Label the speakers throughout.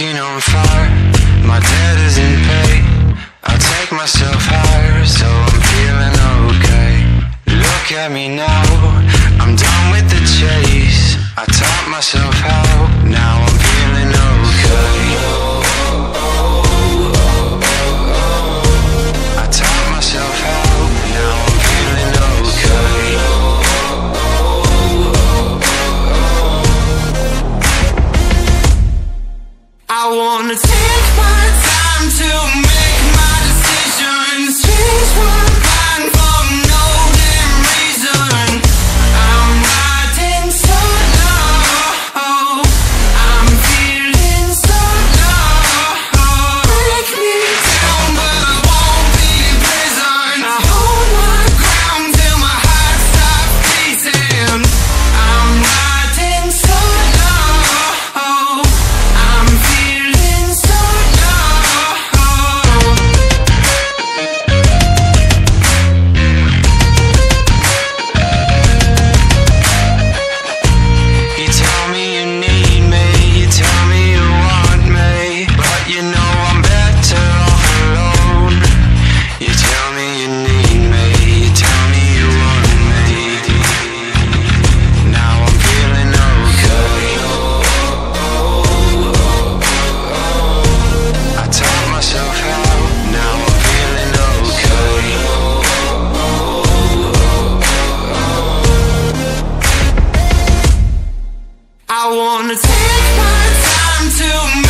Speaker 1: walking on fire. My debt is in pay. I take myself higher, so I'm feeling okay. Look at me now, I'm done with the chase. I taught myself how wanna take my time to make wanna take my time to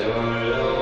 Speaker 1: Solo